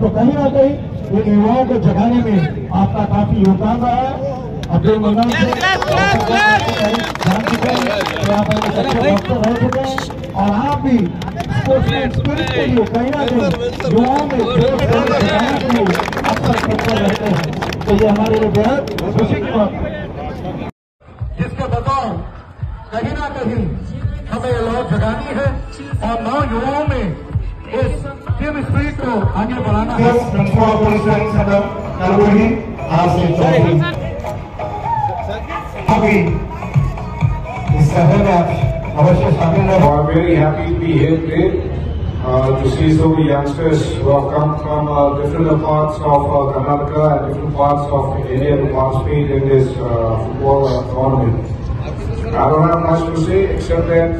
तो कहीं ना कहीं इन युवाओं को जगाने में आपका काफ़ी योगदान रहा है। अब्दुल चुके हैं और आप भी कहीं ना कहीं युवाओं में रहते हैं। तो ये हमारे लिए बेहद खुशी की बात जिसके बतौर कहीं ना कहीं हमें ये लॉ जगानी है और नौ युवाओं में इस टीम स्पिरिट को आगे बढ़ाना है कलबुर्गी आज से चौथी अभी इस सभा में आप अवश्य शामिल रहो I'm very happy to be here today uh, to see so many youngsters who have come from uh, different parts of uh, Karnataka and different parts of India to participate in this uh, football uh, tournament. I don't have much to say except that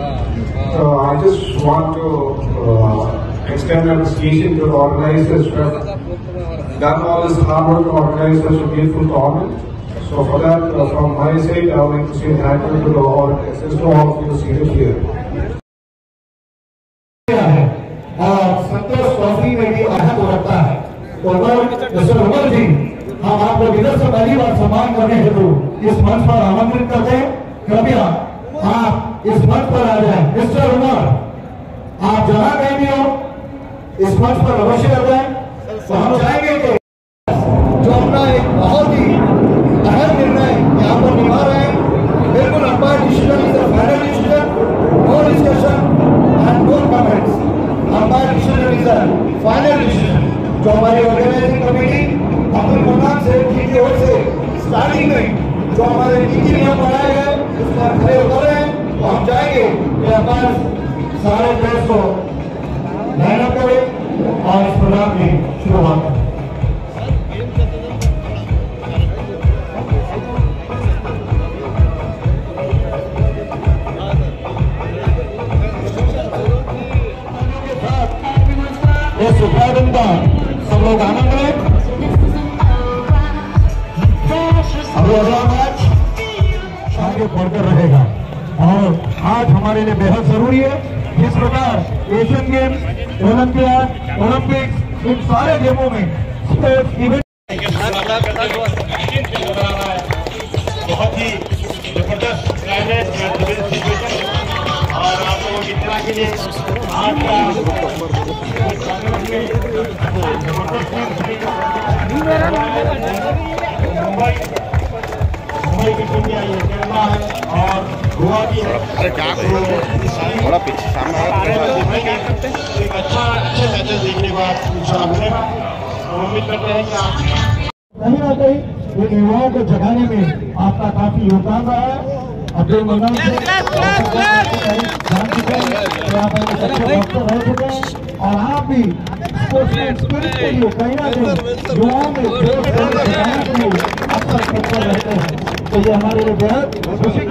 uh, I just want to uh, extend an appreciation to organizers who have done all this hard work to organize such a beautiful tournament. So for that, uh, from my side, I like to say thank you to the organizers, to all of you seated here. है उमर जी हम आपको विदर से पहली बार सम्मान करने हेतु इस मंच पर आमंत्रित करते हैं कृपया आप इस मंच पर आ जाएँ मिस्टर उमर आप जहाँ कहीं भी हो इस मंच पर अवश्य जाएँ। तो हम चाहेंगे कि जो अपना एक बहुत ही अहम निर्णय यहाँ पर निभा रहे हैं, बिल्कुल umpire decision is final decision? No discussion and no comments umpire decision is final decision जो हमारी ऑर्गेनाइजिंग कमेटी अब्दुल मन्नान से की ओर से स्टार्टिंग में जो हमारे नीति नियम बनाए गए, उस पर खड़े उतर रहे हैं। तो हम चाहेंगे कि अंपायर सारे प्लेयर्स को अप करें और इस प्रोग्राम की शुरुआत करें। इस उद्घाटन का सब लोग आनंद लें। अभी अगला मैच आगे बढ़कर रहेगा। और आज हमारे लिए बेहद ज़रूरी है। जिस प्रकार एशियन गेम्स ओलंपियाड ओलंपिक्स इन सारे गेमों में स्पोर्ट्स इवेंट बहुत ही ज़बरदस्त और आप लोगों की के लिए मुंबई मुंबई की है। पीछे सामने। एक अच्छा अच्छे देखने उम्मीद करते हैं कि आप कहीं ना कहीं इन युवाओं को जगाने में आपका काफ़ी योगदान रहा है अब्दुल मन्नान से जान चुके हैं रह चुके हैं और आप भी कहीं ना कहीं युवाओं में रहते हैं तो ये हमारे लिए बेहद खुशी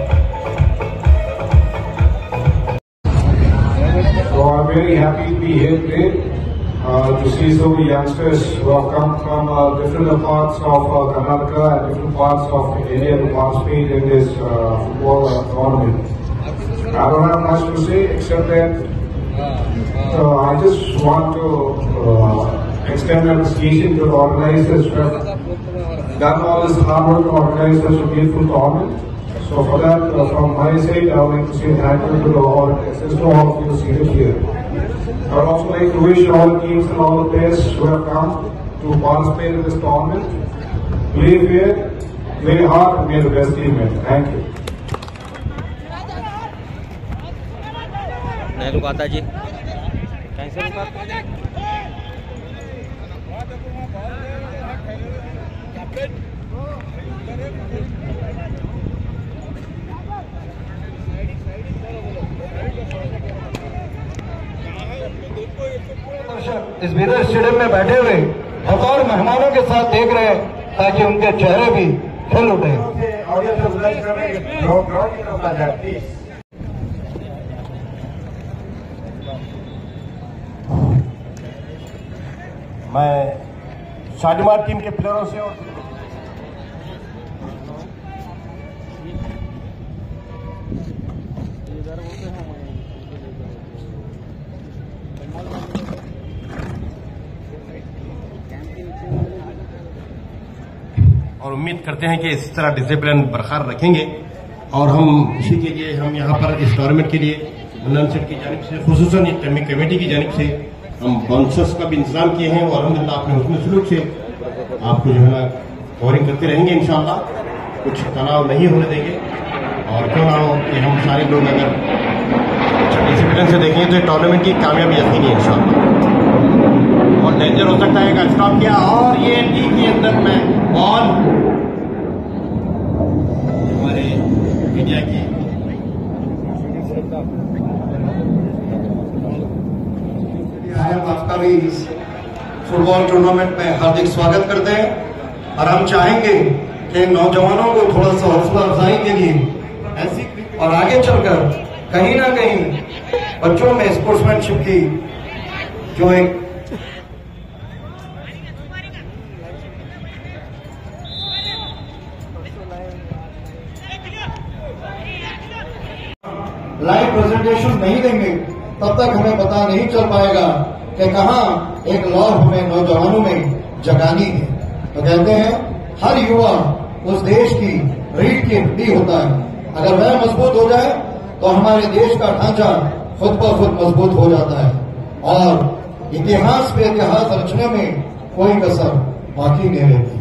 very happy to be here today uh, to see so many youngsters who have come from uh, different parts of uh, Karnataka and different parts of India to participate in this uh, football uh, tournament. I don't have much to say except that uh, I just want to uh, extend appreciation to the organizers who have done all this hard work to organize such a beautiful tournament. So for that, uh, from my side, I would like to say thank you to the organizers, to all of you seated here. I would also like to wish all the teams and all the players who have come to participate in this tournament. Play fair, play hard, be the best team win. Thank you. नहीं रुकाता जी कैसे रुकाता इस विदर stadium में बैठे हुए हज़ार मेहमानों के साथ देख रहे हैं, ताकि उनके चेहरे भी खिल उठे। मैं शालीमार टीम के प्लेयरों से और और उम्मीद करते हैं कि इस तरह डिसिप्लिन बरकरार रखेंगे। और हम इसी के लिए, हम यहाँ पर इस टूर्नामेंट के लिए मन्नान सेठ की जानब से खसूस कमेटी की जानब से हम बाउंसर्स का भी इंतज़ाम किए हैं और अलहमदिल्ला अपने हुसन सलूक से आपको जो है ना कवरिंग करते रहेंगे इन कुछ तनाव नहीं होने देंगे। और क्यों ना हो कि हम सारे लोग अगर डिसिप्लिन से देखेंगे तो टूर्नामेंट की कामयाबी यकीनी है इन और डेंजर हो सकता है स्टॉप किया और ये टी के अंदर में बॉल हमारे इंडिया की आपका भी इस फुटबॉल टूर्नामेंट में हार्दिक स्वागत करते हैं। और हम चाहेंगे कि नौजवानों को थोड़ा सा हौसला अफजाई के लिए ऐसी और आगे चलकर कहीं ना कहीं बच्चों में स्पोर्ट्समैनशिप की जो एक लाइव प्रेजेंटेशन नहीं देंगे, तब तक हमें पता नहीं चल पाएगा कि कहा एक लॉ हमें नौजवानों में जगानी है। तो कहते हैं, हर युवा उस देश की रीढ़ की हड्डी होता है। अगर वह मज़बूत हो जाए तो हमारे देश का ढांचा खुद ब खुद मज़बूत हो जाता है। और इतिहास पे इतिहास रचने में कोई कसर बाकी नहीं रहती।